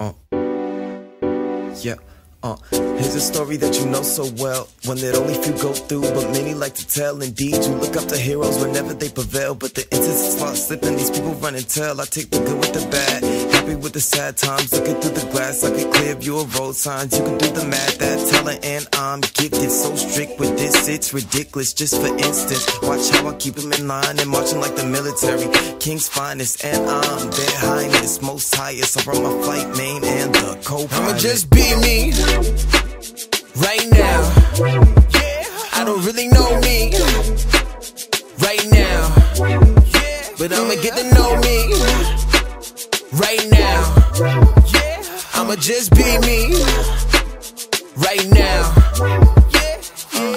Uh. Yeah. Uh, here's a story that you know so well, one that only few go through, but many like to tell. Indeed, you look up to heroes whenever they prevail, but the instances start slipping. These people run and tell. I take the good with the bad, happy with the sad times. Looking through the glass, I can clear view of road signs. You can do the math, that talent, and I'm gifted. So strict with this, it's ridiculous. Just for instance, watch how I keep them in line and marching like the military. King's finest, and I'm their highness, most highest. I run my flight name and the co-pilot. I'ma just be me right now. I don't really know me right now, but I'ma get to know me right now. I'ma just be me right now.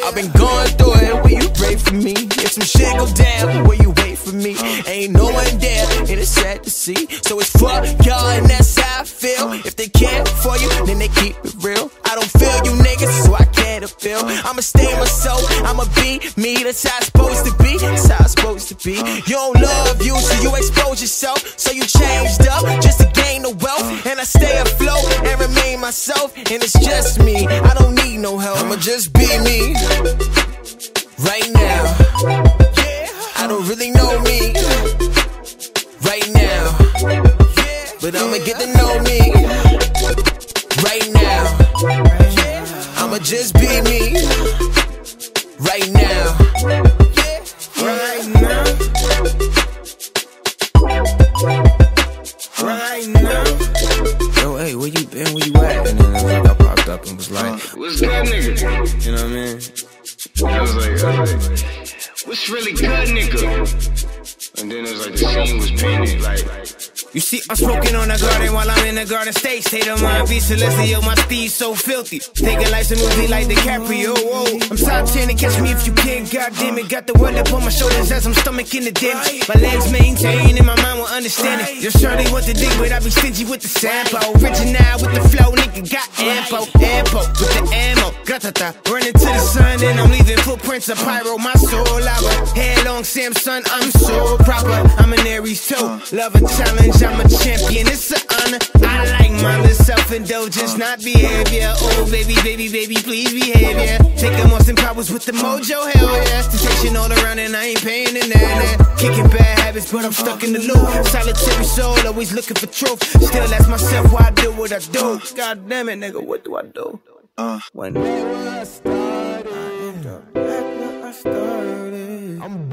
I've been going through it. Will you pray for me? If some shit go down, will you wait for me? Ain't no one there, and it's sad to see. So it's fuck y'all, and that's how I feel. If they care for you, then they keep it real. I don't feel you niggas, so I can't appeal. I'ma stay myself, I'ma be me. That's how it's supposed to be. That's how it's supposed to be. Uh. You don't love you, so you expose yourself. So you changed up just to gain the wealth. Uh. And I stay afloat and remain myself. And it's just me. I don't need no help. I'ma just be me right now. I don't really know me right now, but I'ma get to know me right now. I'ma just be me right now. Nigga? you know what I mean? I was like, I was like, what's really good, nigga? And then it was like the scene was painted, like, You see, I'm smoking on the garden while I'm in the garden state. State of mind, be celestial, my speed so filthy. Thinking life's a movie like DiCaprio. Whoa. I'm top 10 and catch me if you can. God damn it, got the world up on my shoulders as I'm stomach in the den. My legs maintain and my mind will understand it. You're surely what to do, but I be stingy with the sample. Original with the flow, nigga got ampo, ampo with the ammo. Gratata, running to the sun and I'm leaving footprints of pyro. My soul lava, headlong Samson, I'm so proper. I'm an Aries too, love a challenge, I'm a champion. It's an honor. I like mindless self-indulgence, not behavior. Oh baby, baby, baby, please behave. Yeah, taking Austin powers with the mojo. Hell yeah, temptation all around and I ain't paying in there. Kicking bad habits, but I'm stuck in the loop. Solitary soul, always looking for truth. Still ask myself why I do what I do. God damn it, nigga, what do I do? Uh, when I started, back when I started.